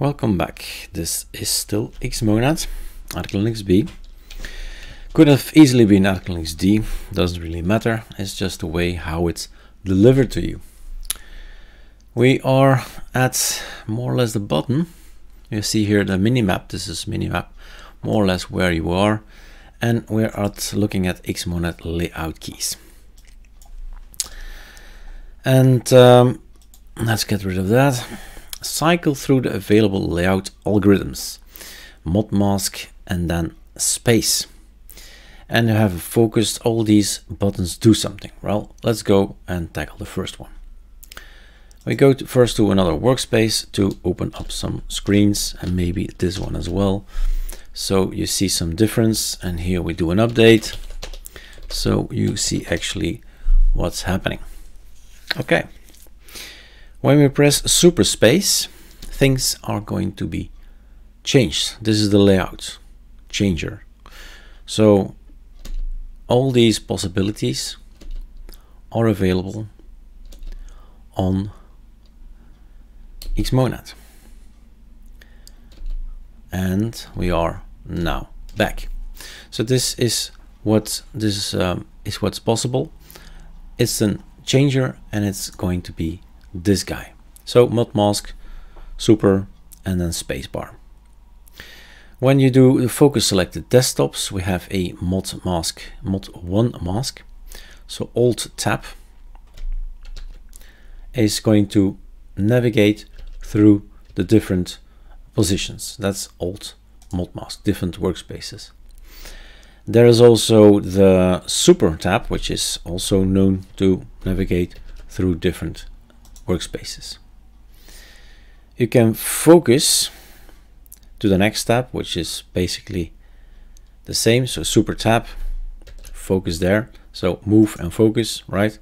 Welcome back. This is still Xmonad, ArcoLinux B. Could have easily been ArcoLinux D, doesn't really matter, it's just the way how it's delivered to you. We are at more or less the bottom. You see here the minimap, this is minimap, more or less where you are. And we're at looking at Xmonad layout keys. And um, let's get rid of that cycle through the available layout algorithms, mod mask and then space. And you have focused all these buttons do something. Well, let's go and tackle the first one. We go to first to another workspace to open up some screens and maybe this one as well. So you see some difference and here we do an update. So you see actually what's happening. Okay. When we press super space, things are going to be changed. This is the layout changer. So all these possibilities are available on Xmonad. And we are now back. So this is what this um, is what's possible. It's a changer and it's going to be this guy. So mod mask, super, and then spacebar. When you do the focus selected desktops, we have a mod mask, mod 1 mask. So alt tab is going to navigate through the different positions. That's alt mod mask, different workspaces. There is also the super tab, which is also known to navigate through different workspaces. You can focus to the next tab, which is basically the same. So super tab, focus there. So move and focus, right?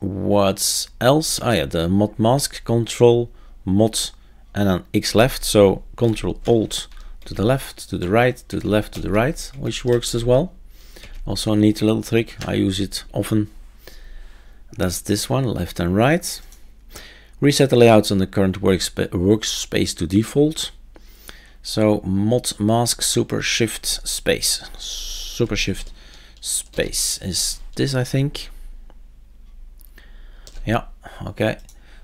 What's else? Ah, yeah, the mod mask control mod and an X left. So control alt to the left, to the right, to the left, to the right, which works as well. Also a neat little trick. I use it often that's this one, left and right. Reset the layouts on the current workspa workspace to default. So mod mask super shift space. Super shift space is this, I think. Yeah, okay.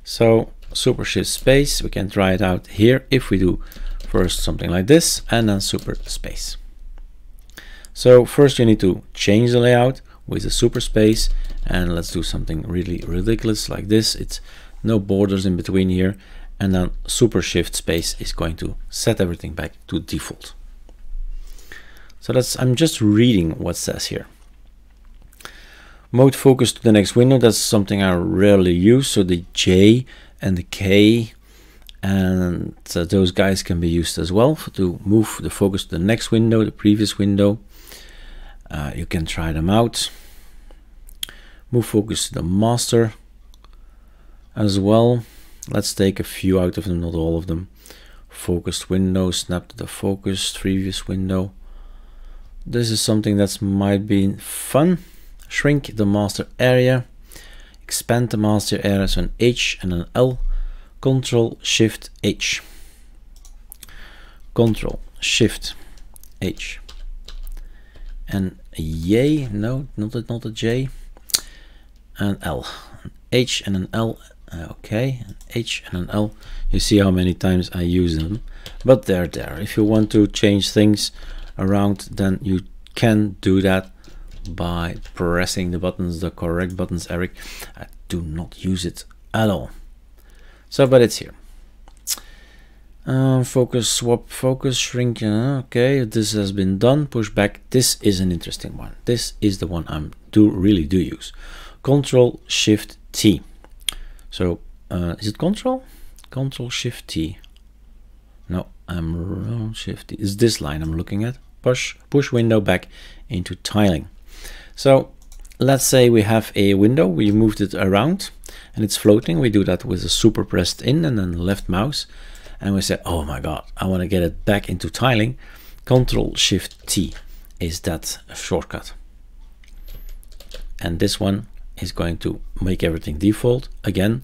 So super shift space, we can try it out here if we do first something like this and then super space. So first you need to change the layout with a super space and let's do something really ridiculous like this. It's no borders in between here and then super shift space is going to set everything back to default. So that's I'm just reading what says here. Mode focus to the next window that's something I rarely use so the J and the K and uh, those guys can be used as well to move the focus to the next window the previous window uh, you can try them out. Move focus to the master as well. Let's take a few out of them not all of them. Focused window snap to the focused previous window. This is something that might be fun. Shrink the master area. Expand the master area so an H and an L. Control shift H. Control shift H and yay no not a, not a J an L, an H and an L. Uh, okay, an H and an L. You see how many times I use them, but they're there. If you want to change things around, then you can do that by pressing the buttons, the correct buttons, Eric. I do not use it at all. So, but it's here. Uh, focus, swap, focus, shrink. Uh, okay, this has been done. Push back. This is an interesting one. This is the one I'm do really do use. Control Shift T. So uh, is it Control? Control Shift T. No, I'm wrong. Shift T. Is this line I'm looking at? Push push window back into tiling. So let's say we have a window. We moved it around and it's floating. We do that with a super pressed in and then left mouse, and we say, "Oh my God, I want to get it back into tiling." Control Shift T is that shortcut. And this one is going to make everything default again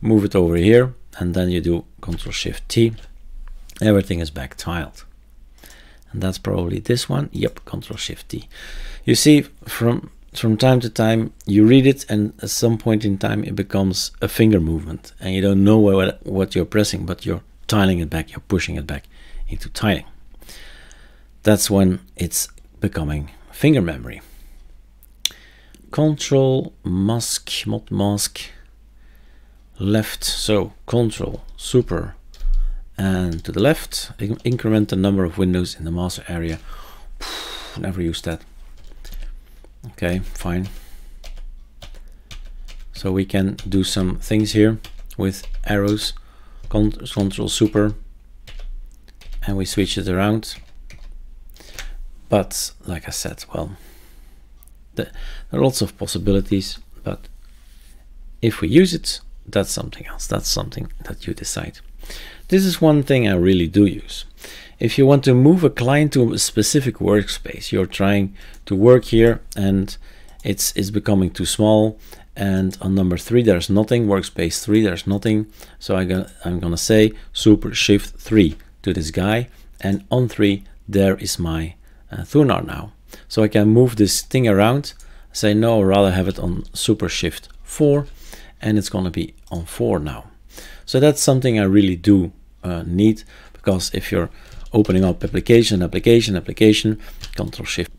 move it over here and then you do Control Shift T, everything is back tiled. And that's probably this one. Yep, Control Shift T. You see from from time to time you read it and at some point in time it becomes a finger movement and you don't know what, what you're pressing but you're tiling it back, you're pushing it back into tiling. That's when it's becoming finger memory. Control mask, mod mask, left, so control super and to the left, increment the number of windows in the master area. Never use that. Okay, fine. So we can do some things here with arrows, control super, and we switch it around. But like I said, well, there are lots of possibilities, but if we use it, that's something else. That's something that you decide. This is one thing I really do use. If you want to move a client to a specific workspace, you're trying to work here and it's, it's becoming too small and on number three there's nothing, workspace three there's nothing. So I got, I'm gonna say super shift three to this guy and on three there is my uh, Thunar now. So I can move this thing around, say no, I'd rather have it on super shift 4 and it's to be on 4 now. So that's something I really do uh, need because if you're opening up application, application, application, control shift